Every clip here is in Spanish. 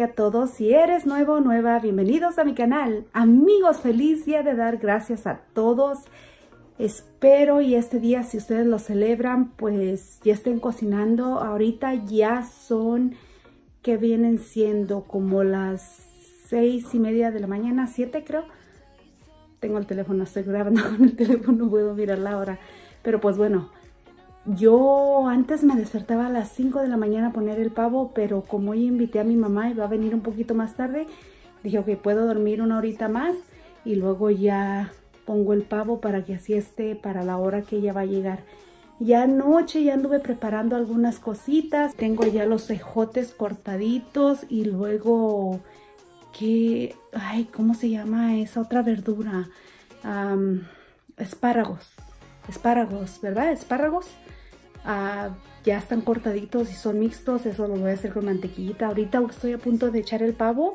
a todos. Si eres nuevo o nueva, bienvenidos a mi canal. Amigos, feliz día de dar gracias a todos. Espero y este día, si ustedes lo celebran, pues ya estén cocinando. Ahorita ya son, que vienen siendo como las seis y media de la mañana, siete creo. Tengo el teléfono, estoy grabando con el teléfono, no puedo mirar la hora. Pero pues bueno, yo antes me despertaba a las 5 de la mañana a poner el pavo, pero como hoy invité a mi mamá y va a venir un poquito más tarde, dije, ok, puedo dormir una horita más y luego ya pongo el pavo para que así esté para la hora que ella va a llegar. Ya anoche ya anduve preparando algunas cositas. Tengo ya los cejotes cortaditos y luego que, ay, ¿cómo se llama esa otra verdura? espárragos, espárragos, ¿verdad? Espárragos Ya están cortaditos y son mixtos, eso lo voy a hacer con mantequillita. Ahorita estoy a punto de echar el pavo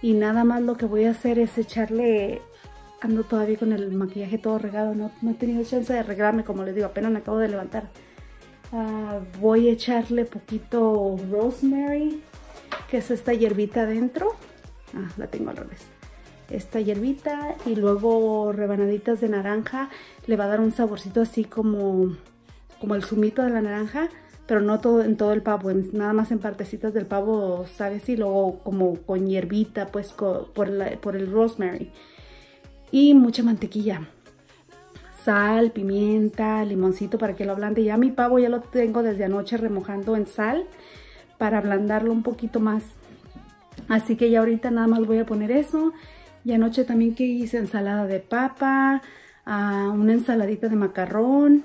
y nada más lo que voy a hacer es echarle, ando todavía con el maquillaje todo regado, no, no he tenido chance de arreglarme como les digo, apenas me acabo de levantar. Ah, voy a echarle poquito rosemary, que es esta hierbita adentro. Ah, la tengo al revés. Esta hierbita y luego rebanaditas de naranja. Le va a dar un saborcito así como como el zumito de la naranja, pero no todo en todo el pavo, nada más en partecitas del pavo, ¿sabes? Y luego como con hierbita, pues por, por el rosemary. Y mucha mantequilla. Sal, pimienta, limoncito para que lo ablande. Ya mi pavo ya lo tengo desde anoche remojando en sal para ablandarlo un poquito más. Así que ya ahorita nada más voy a poner eso. Y anoche también que hice ensalada de papa, ah, una ensaladita de macarrón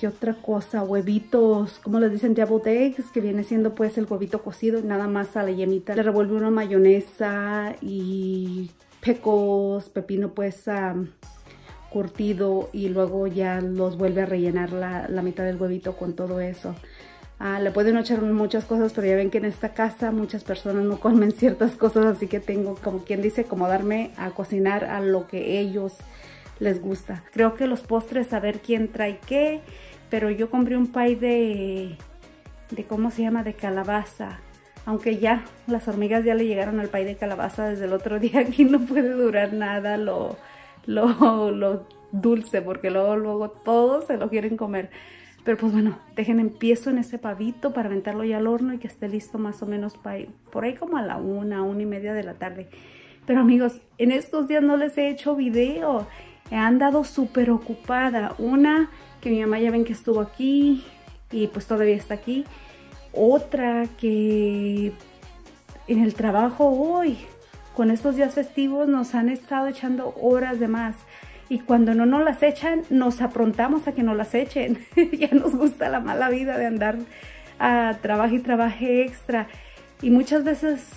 ¿Qué otra cosa? Huevitos, como les dicen, deviled eggs, que viene siendo pues el huevito cocido nada más a la yemita. Le revuelve una mayonesa y pecos, pepino pues curtido y luego ya los vuelve a rellenar la, mitad del huevito con todo eso. Ah, le pueden echar muchas cosas, pero ya ven que en esta casa muchas personas no comen ciertas cosas, así que tengo, como quien dice, como darme a cocinar a lo que ellos les gusta. Creo que los postres, a ver quién trae qué, pero yo compré un pie de, de ¿cómo se llama? De calabaza. Aunque ya las hormigas ya le llegaron al pie de calabaza desde el otro día, aquí no puede durar nada lo, lo, lo dulce, porque luego, luego todos se lo quieren comer. Pero pues bueno, dejen empiezo en ese pavito para aventarlo ya al horno y que esté listo más o menos para por ahí como a la una, una y media de la tarde. Pero amigos, en estos días no les he hecho video he andado súper ocupada. Una, que mi mamá ya ven que estuvo aquí y pues todavía está aquí. Otra, que en el trabajo hoy, con estos días festivos, nos han estado echando horas de más. Y cuando no nos las echan, nos aprontamos a que nos las echen. ya nos gusta la mala vida de andar a trabajo y trabaje extra. Y muchas veces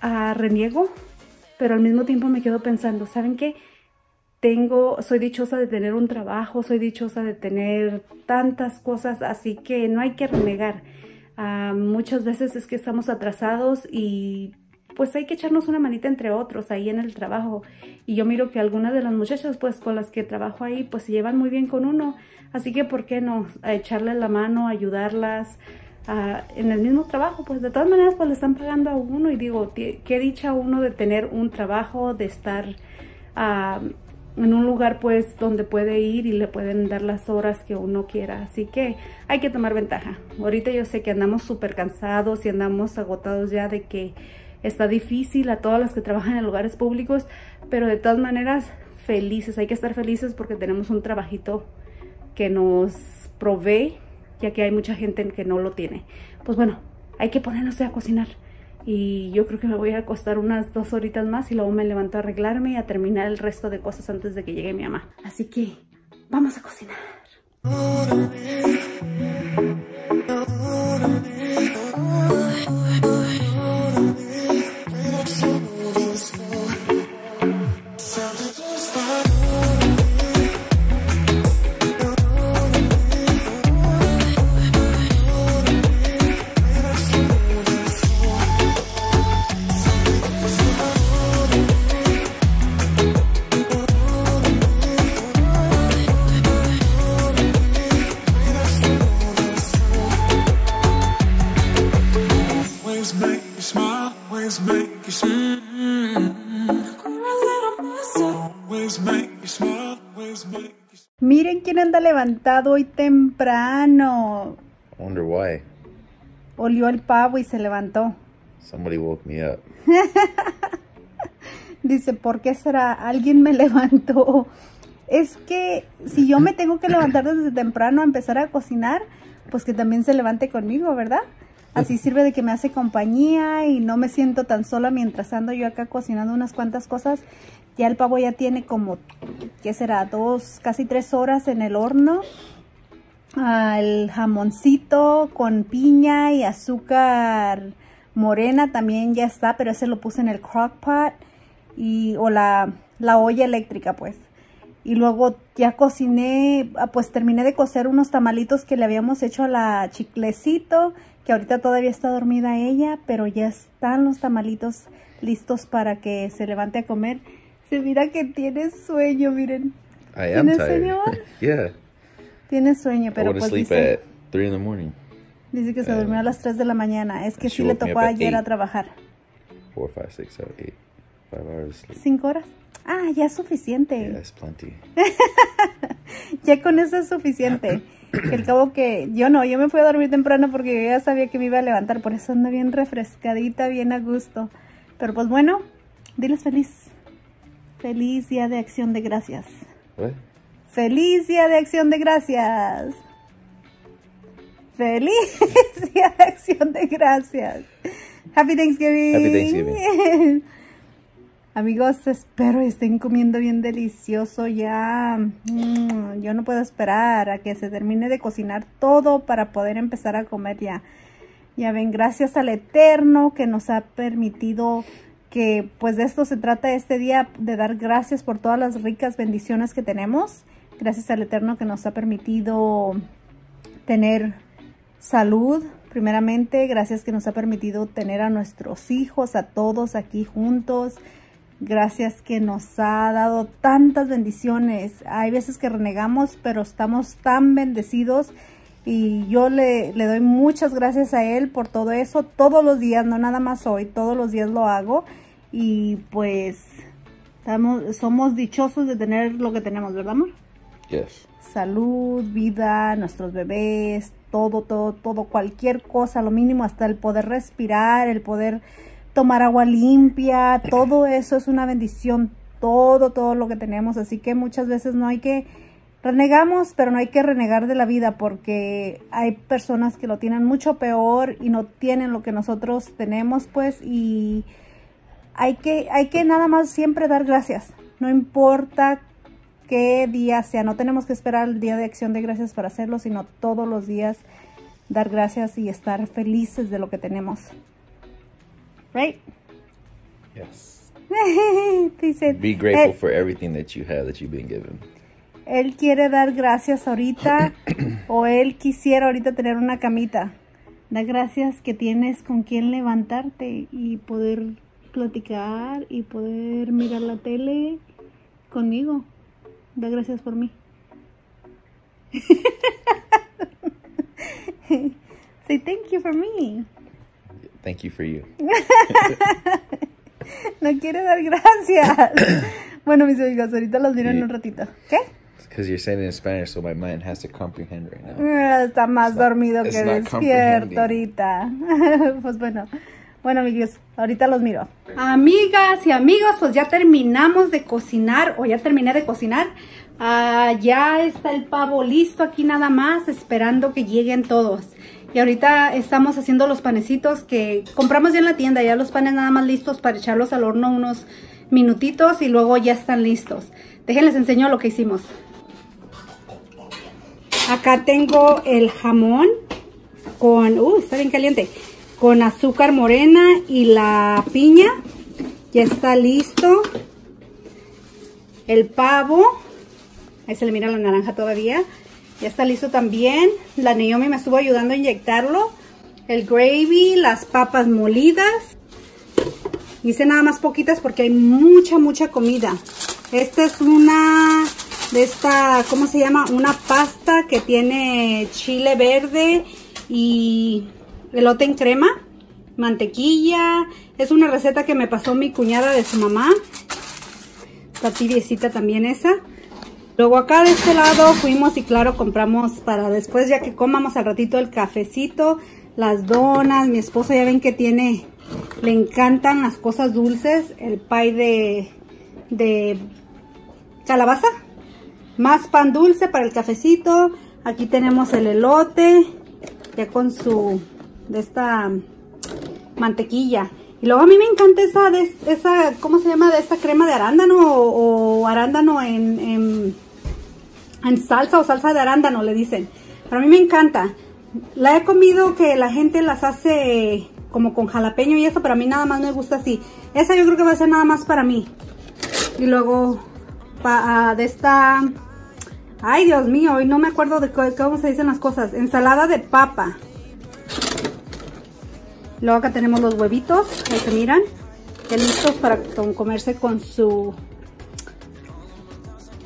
a reniego, pero al mismo tiempo me quedo pensando, ¿saben qué? Tengo, soy dichosa de tener un trabajo, soy dichosa de tener tantas cosas, así que no hay que renegar. Ah, muchas veces es que estamos atrasados y pues hay que echarnos una manita entre otros ahí en el trabajo. Y yo miro que algunas de las muchachas pues con las que trabajo ahí pues se llevan muy bien con uno. Así que ¿por qué no? Echarle la mano, ayudarlas ah, en el mismo trabajo. Pues de todas maneras pues le están pagando a uno y digo, qué dicha uno de tener un trabajo, de estar... Uh, en un lugar pues donde puede ir y le pueden dar las horas que uno quiera. Así que hay que tomar ventaja. Ahorita yo sé que andamos súper cansados y andamos agotados ya de que está difícil a todas las que trabajan en lugares públicos, pero de todas maneras felices. Hay que estar felices porque tenemos un trabajito que nos provee, ya que hay mucha gente que no lo tiene. Pues bueno, hay que ponernos a cocinar y yo creo que me voy a acostar unas dos horitas más y luego me levanto a arreglarme y a terminar el resto de cosas antes de que llegue mi mamá. Así que vamos a cocinar. Quién anda levantado hoy temprano. I wonder why. Olió el pavo y se levantó. Somebody woke me up. Dice, ¿por qué será? Alguien me levantó. Es que si yo me tengo que levantar desde temprano a empezar a cocinar, pues que también se levante conmigo, ¿verdad? Así sirve de que me hace compañía y no me siento tan sola mientras ando yo acá cocinando unas cuantas cosas. Ya el pavo ya tiene como, ¿qué será? Dos, casi tres horas en el horno. Ah, el jamoncito con piña y azúcar morena también ya está, pero ese lo puse en el crock pot y, o la, la olla eléctrica pues. Y luego ya cociné, ah, pues terminé de cocer unos tamalitos que le habíamos hecho a la chiclecito, que ahorita todavía está dormida ella, pero ya están los tamalitos listos para que se levante a comer. Se mira que tiene sueño, miren. ¿Tiene sueño? yeah. Tiene sueño, pero pues dice, at 3 in the morning. Dice que se durmió a las 3 de la mañana. Es que sí le tocó ayer a trabajar. 4, 5, 6, 7, 8. 5 horas. 5 horas. Ah, ya es suficiente. Yeah, es plenty. ya con eso es suficiente. El cabo que yo no, yo me fui a dormir temprano porque yo ya sabía que me iba a levantar, por eso ando bien refrescadita, bien a gusto. Pero pues bueno, diles feliz. Feliz día de acción de gracias. Feliz día de acción de gracias. Feliz día de acción de gracias. Happy Thanksgiving. Happy Thanksgiving. Amigos, espero estén comiendo bien delicioso ya. Mm, yo no puedo esperar a que se termine de cocinar todo para poder empezar a comer ya. Ya ven, gracias al Eterno que nos ha permitido que pues de esto se trata este día, de dar gracias por todas las ricas bendiciones que tenemos. Gracias al Eterno que nos ha permitido tener salud, primeramente. Gracias que nos ha permitido tener a nuestros hijos, a todos aquí juntos. Gracias que nos ha dado tantas bendiciones. Hay veces que renegamos, pero estamos tan bendecidos y yo le, le, doy muchas gracias a él por todo eso. Todos los días, no nada más hoy, todos los días lo hago. Y pues estamos, somos dichosos de tener lo que tenemos, ¿verdad, amor? Yes. Salud, vida, nuestros bebés, todo, todo, todo, cualquier cosa, lo mínimo hasta el poder respirar, el poder tomar agua limpia, todo eso es una bendición, todo, todo lo que tenemos. Así que muchas veces no hay que, renegamos, pero no hay que renegar de la vida porque hay personas que lo tienen mucho peor y no tienen lo que nosotros tenemos, pues, y hay que, hay que nada más siempre dar gracias. No importa qué día sea, no tenemos que esperar el día de acción de gracias para hacerlo, sino todos los días dar gracias y estar felices de lo que tenemos. right? Yes. Be grateful for everything that you have that you've been given. Él quiere dar gracias ahorita o él quisiera ahorita tener una camita. Da gracias que tienes con quien levantarte y poder platicar y poder mirar la tele conmigo. Da gracias por mí. Say thank you for me. Thank you for you. no quiere dar gracias. bueno, mis amigos, ahorita los miro en un ratito. ¿Qué? Because you're saying it in Spanish, so my mind has to comprehend right now. Ah, está más dormido que despierto ahorita. pues bueno. Bueno, amigos, ahorita los miro. Amigas y amigos, pues ya terminamos de cocinar, o ya terminé de cocinar. Ah, ya está el pavo listo aquí nada más, esperando que lleguen todos. Y ahorita estamos haciendo los panecitos que compramos ya en la tienda. Ya los panes nada más listos para echarlos al horno unos minutitos y luego ya están listos. Déjenles enseño lo que hicimos. Acá tengo el jamón con... Uh, está bien caliente. Con azúcar morena y la piña. Ya está listo. El pavo. Ahí se le mira la naranja todavía. Ya está listo también. La Naomi me estuvo ayudando a inyectarlo. El gravy, las papas molidas. Hice nada más poquitas porque hay mucha, mucha comida. Esta es una de esta, ¿cómo se llama? Una pasta que tiene chile verde y elote en crema. mantequilla. Es una receta que me pasó mi cuñada de su mamá. Está tibiecita también esa. Luego acá de este lado fuimos y claro compramos para después ya que comamos al ratito el cafecito, las donas. Mi esposo ya ven que tiene, le encantan las cosas dulces. El pie de, de calabaza. Más pan dulce para el cafecito. Aquí tenemos el elote. Ya con su, de esta mantequilla. Y luego a mí me encanta esa, de, esa ¿cómo se llama? De esta crema de arándano o, arándano en, en, salsa o salsa de arándano le dicen. Pero a mí me encanta. La he comido que la gente las hace como con jalapeño y eso, pero a mí nada más me gusta así. Esa yo creo que va a ser nada más para mí. Y luego pa, de esta... Ay, Dios mío, hoy no me acuerdo de cómo se dicen las cosas. Ensalada de papa. Luego acá tenemos los huevitos, ahí se miran, ya listos para comerse con su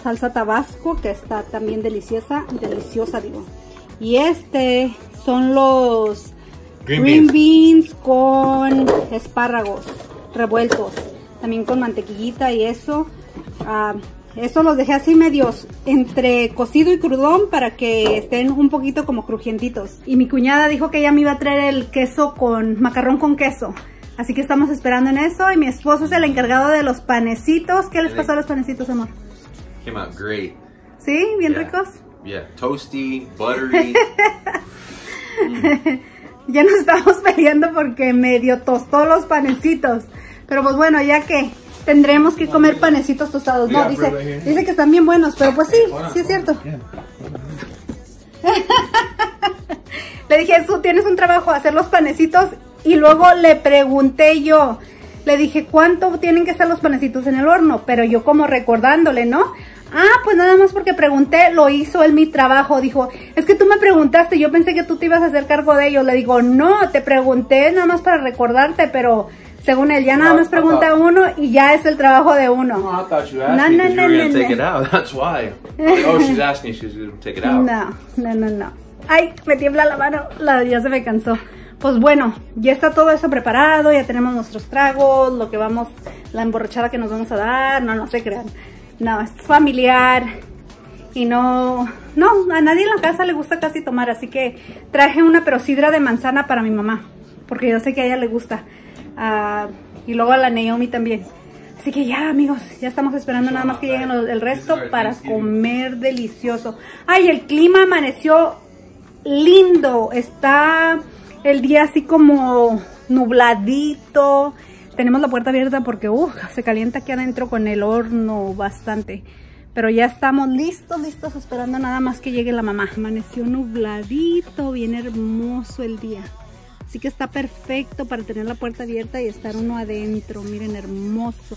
salsa tabasco, que está también deliciosa, deliciosa digo. Y este son los green, beans. con espárragos revueltos, también con mantequillita y eso. Ah, estos los dejé así medios entre cocido y crudón para que estén un poquito como crujientitos. Y mi cuñada dijo que ella me iba a traer el queso con macarrón con queso. Así que estamos esperando en eso. Y mi esposo es el encargado de los panecitos. ¿Qué les pasó a los panecitos, amor? Came out great. ¿Sí? ¿Bien ricos? Yeah, toasty, buttery. ya nos estamos peleando porque medio tostó los panecitos. Pero pues bueno, ya que tendremos que comer panecitos tostados. No, dice, dice que están bien buenos, pero pues sí, sí es cierto. le dije, tú tienes un trabajo, hacer los panecitos. Y luego le pregunté yo, le dije, ¿cuánto tienen que estar los panecitos en el horno? Pero yo como recordándole, ¿no? Ah, pues nada más porque pregunté, lo hizo él mi trabajo. Dijo, es que tú me preguntaste, yo pensé que tú te ibas a hacer cargo de ellos. Le digo, no, te pregunté nada más para recordarte, pero según él, ya nada más pregunta uno y ya es el trabajo de uno. No, I thought you asked no, me no, no, you were no, take it out. That's why. oh, she's asking she's going to take it out. No, no, no, no. Ay, me tiembla la mano. La, ya se me cansó. Pues bueno, ya está todo eso preparado, ya tenemos nuestros tragos, lo que vamos, la emborrachada que nos vamos a dar, no, no se crean. No, es familiar y no, no, a nadie en la casa le gusta casi tomar, así que traje una perocidra de manzana para mi mamá, porque yo sé que a ella le gusta. Y luego a la Naomi también. Así que ya, amigos, ya estamos esperando nada más que lleguen el resto para comer delicioso. Ay, el clima amaneció lindo. Está el día así como nubladito. Tenemos la puerta abierta porque uh, se calienta aquí adentro con el horno bastante. Pero ya estamos listos, listos, esperando nada más que llegue la mamá. Amaneció nubladito, bien hermoso el día. Así que está perfecto para tener la puerta abierta y estar uno adentro. Miren, hermoso.